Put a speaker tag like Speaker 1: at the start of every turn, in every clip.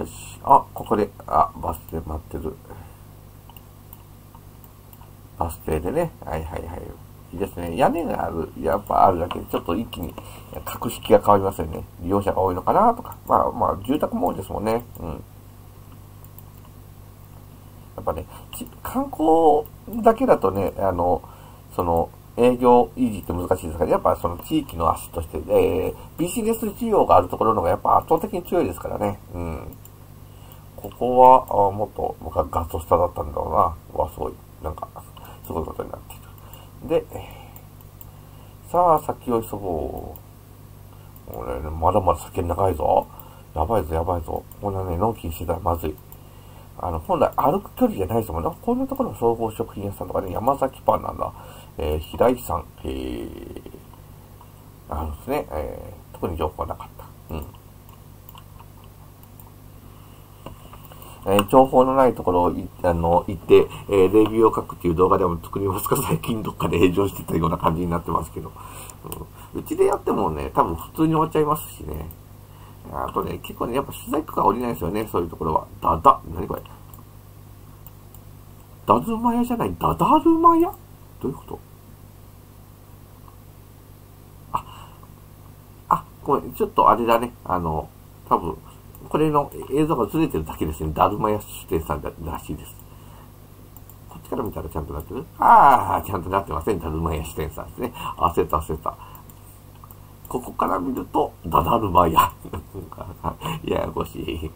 Speaker 1: よし。あ、ここで、あ、バス停待ってる。バス停でね。はいはいはい。いいですね。屋根がある、やっぱあるだけで、ちょっと一気に格式が変わりますよね。利用者が多いのかなとか。まあまあ、住宅も多いですもんね。うん。やっぱね、観光だけだとね、あの、その、営業維持って難しいですから、やっぱその地域の足として、えー、ビジネス需要があるところの方がやっぱ圧倒的に強いですからね。うん。ここは、あもっと僕はガットスタだったんだろうな。わ、すごい。なんか、すごいことになっている。で、さあ、先を急ごう。俺、ね、まだまだ先長いぞ。やばいぞ、やばいぞ。こんなね、納期してたらまずい。あの、本来歩く距離じゃないですもんね。こんなところの総合食品屋さんとかね、山崎パンなんだ。えー、平井さん、えー、あのですね、えー、特に情報はなかった。うん。えー、情報のないところをいあの行って、えー、レビューを書くっていう動画でも作りますか最近どっかで炎上してたような感じになってますけど。うん、うちでやってもね、多分普通に終わっちゃいますしね。あとね、結構ね、やっぱ取材とか降りないですよね、そういうところは。だだ、なにこれ？だずま屋じゃない、だだるま屋どういうこと？あ、あ、これ、ちょっとあれだね。あの、多分、これの映像がずれてるだけですね。だるま屋出店さんらしいです。こっちから見たらちゃんとなってる？ああ、ちゃんとなってません。だるま屋支店さんですね。焦った焦った。ここから見ると、だだるま屋。ややこしい。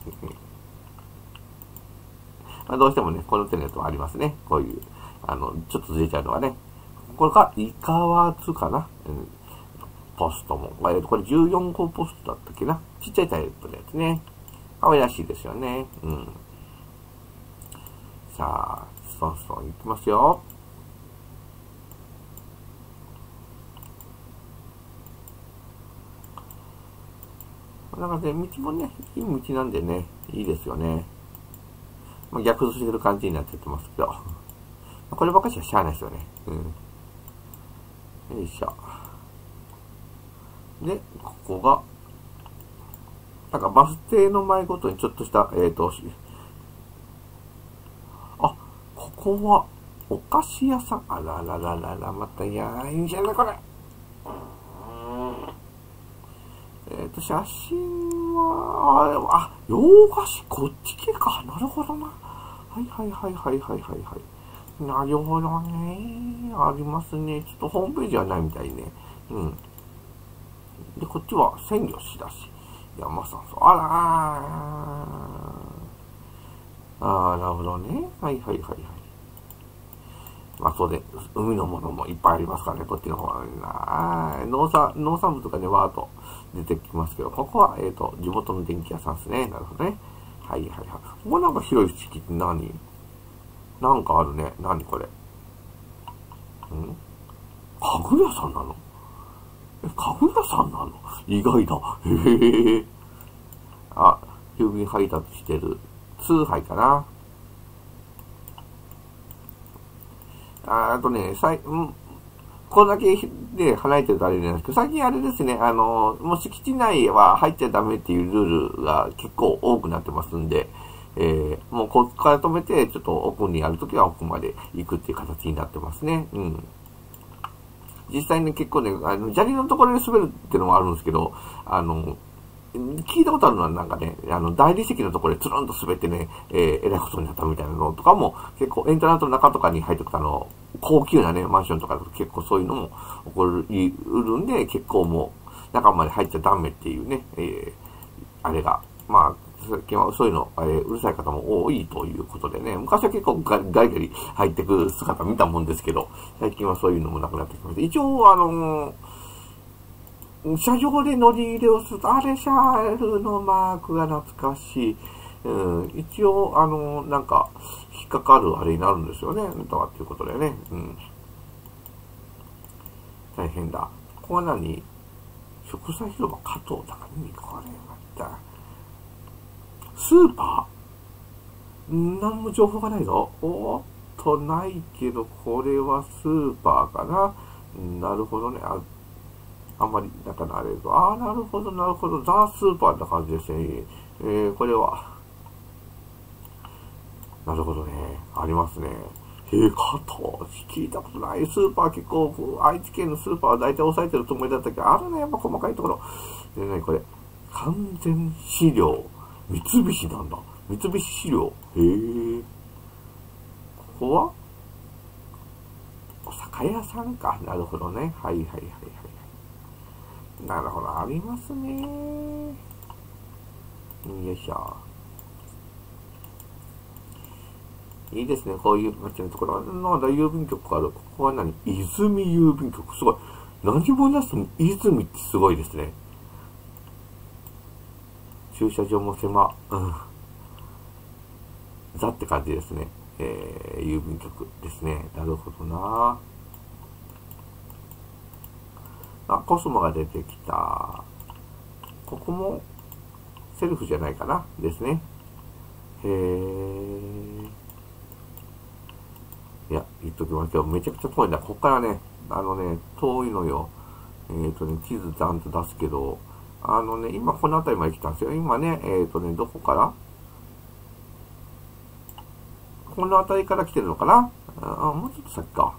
Speaker 1: まあ、どうしてもね、この手のやつもありますね。こういう、あの、ちょっとずれちゃうのはね。これが、イカワツかな、うん、ポストも。これ14号ポストだったっけな？ちっちゃいタイプのやつね。可愛らしいですよね。うん。さあ、スンスンいきますよ。なので、道もね、いい道なんでね、いいですよね。まあ、逆走してる感じになってますけど。こればっかしはしゃあないですよね。うん。よいしょ。で、ここが、なんかバス停の前ごとにちょっとした、えっ、ー、と、あ、ここは、お菓子屋さん。あららららら、またやいんじゃないこれ。えっ、ー、と、写真は、あ、洋菓子、こっち系か。なるほどな。はいはいはいはいはいはいはい。なるほどね。ありますね。ちょっとホームページはないみたいね。うん。で、こっちは鮮魚しだし。山さん、そう。あらー。ああ、なるほどね。はいはいはいはい。まあ、そうで、海のものもいっぱいありますからね、こっちの方は、ね。農産、農産物とかね、わーっと出てきますけど、ここは、えっ、ー、と、地元の電気屋さんですね。なるほどね。はいはいはい。ここなんか広い敷地って何？なんかあるね。何これ？ん？家具屋さんなの？え、家具屋さんなの？意外だ。へえ。あ、郵便配達してる。通配かな？ああとね、さい、んこんだけで離れてるとあれじゃなんですけど、最近あれですね、あの、もう敷地内は入っちゃダメっていうルールが結構多くなってますんで、えー、もうこっから止めて、ちょっと奥にやるときは奥まで行くっていう形になってますね。うん。実際に結構ね、あの、砂利のところで滑るっていうのもあるんですけど、あの、聞いたことあるのはなんかね、あの、大理石のところでつるんと滑ってね、えー、えらいことになったみたいなのとかも、結構エントラントの中とかに入ってくたの、高級なね、マンションとかだと結構そういうのも起こる、うるんで、結構もう、中まで入っちゃダメっていうね、えー、あれが、まあ、最近はそういうの、えー、うるさい方も多いということでね、昔は結構ガリガリ入ってくる姿見たもんですけど、最近はそういうのもなくなってきました。一応、あのー車上で乗り入れをすると、あれシャールのマークが懐かしい。うん、一応、あの、なんか、引っかかるあれになるんですよね。とかっていうことでね。うん。大変だ。ここは何？食材広場加藤だから何これまた。スーパー？何も情報がないぞ。おっと、ないけど、これはスーパーかな。なるほどね。ああんまり中のあれと、ああ、なるほど、なるほど、ザ・スーパーな感じですね。えー、これは、なるほどね。ありますね。へえ、加藤。聞いたことない。スーパー結構、愛知県のスーパーは大体抑えてるつもりだったけど、あるね、やっぱ細かいところ。でね、これ、完全資料。三菱なんだ。三菱資料。へえ。ここは？お酒屋さんか。なるほどね。はいはいはいはい。なるほど。ありますね。よいしょ。いいですね。こういう街のところ。なんだ、郵便局がある。ここは何？泉郵便局。すごい。何もなす泉ってすごいですね。駐車場も狭。うん。ザって感じですね。えー、郵便局ですね。なるほどなあ、コスモが出てきた。ここもセルフじゃないかな？ですね。へー。いや、言っときますけど、めちゃくちゃ遠いんだ。こっからね、あのね、遠いのよ。えっ、ー、とね、地図ちゃんと出すけど、あのね、今この辺りまで来たんですよ。今ね、えっ、ー、とね、どこから？この辺りから来てるのかな？あもうちょっと先か。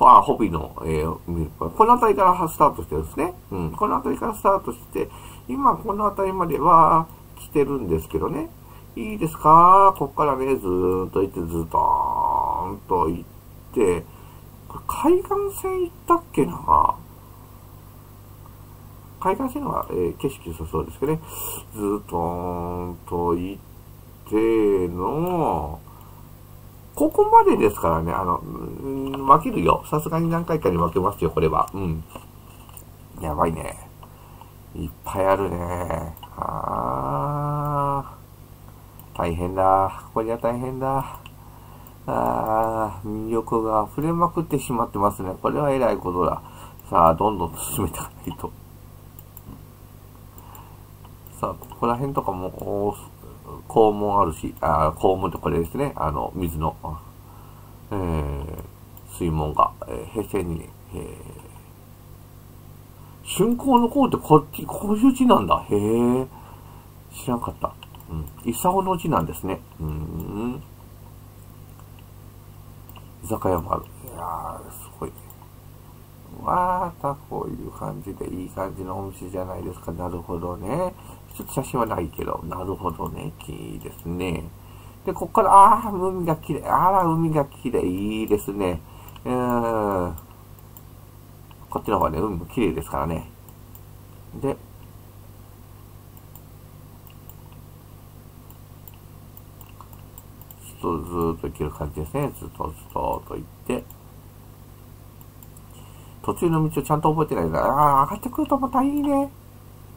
Speaker 1: あ、ホビーの、えー、この辺りからスタートしてるんですね。うん。この辺りからスタートして、今この辺りまでは来てるんですけどね。いいですか？こっからね、ずーっと行って、ずーっとーんと行って、海岸線行ったっけな？海岸線は、えー、景色良さそうですけどね。ずーっとーんと行っての、ここまでですからね、あの、ん分けるよ。さすがに何回かに分けますよ、これは。うん。やばいね。いっぱいあるね。あー。大変だ。こりゃ大変だ。あー、魅力が溢れまくってしまってますね。これは偉いことだ。さあ、どんどん進めていかないと。さあ、ここら辺とかも、肛門あるし、あ肛門ってこれですね。あの、水の、えー、水門が、えー、平成2年、えー、春光の校ってこっち、こういう字なんだ。へえ。知らんかった。うん。イサオの字なんですね。うん。酒屋もある。いやー、すごい。またこういう感じでいい感じのお店じゃないですか。なるほどね。ちょっと写真はないけど、なるほどね。いいですね。で、こっから、ああ、海が綺麗。あら、海が綺麗。いいですね。うーん。こっちの方がね、海も綺麗ですからね。で、とずーっといける感じですね。ずっとずっとと行って、途中の道をちゃんと覚えてないから、ああ、上がってくるとまたいいね。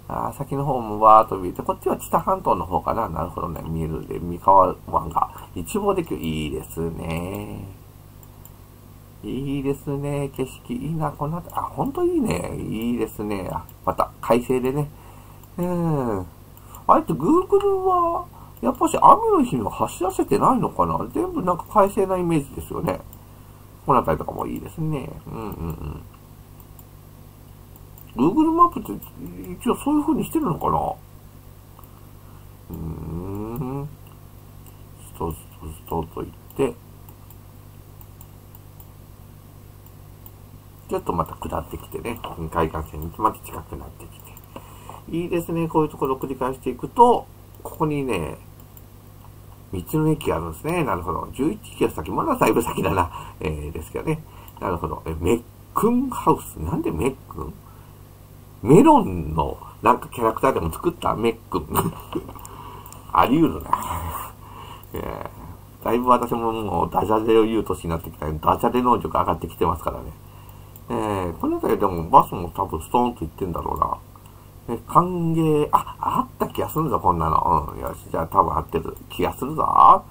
Speaker 1: ああ、先の方もわーっと見えて、こっちは知多半島の方かな。なるほどね。見えるで、三河湾が一望できる。いいですね。いいですね。景色いいな。こんな、あ、ほんといいね。いいですね。あ、また、快晴でね。うん。あえて Google は、やっぱし雨の日には走らせてないのかな？全部なんか快晴なイメージですよね。この辺りとかもいいですね。うんうんうん。Google マップって一応そういう風にしてるのかな？うーん。ストストストと言って、ちょっとまた下ってきてね、海岸線にまた近くなってきて。いいですね、こういうところを繰り返していくと、ここにね、道の駅があるんですね。なるほど。11キロ先、まだだいぶ先だな。えー、ですけどね。なるほど。え、メックンハウス？なんでメックン？メロンの、なんかキャラクターでも作った？メックン。あり得るな。えー、だいぶ私ももうダジャレを言う年になってきたダジャレ能力上がってきてますからね。えー、この辺りでもバスも多分ストーンと行ってんだろうな。え、歓迎、あ、あった気がするぞ、こんなの。うん、よし、じゃあ多分合ってる気がするぞ。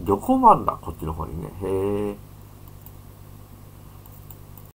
Speaker 1: 旅行もあるんだ、こっちの方にね。へえ。